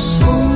So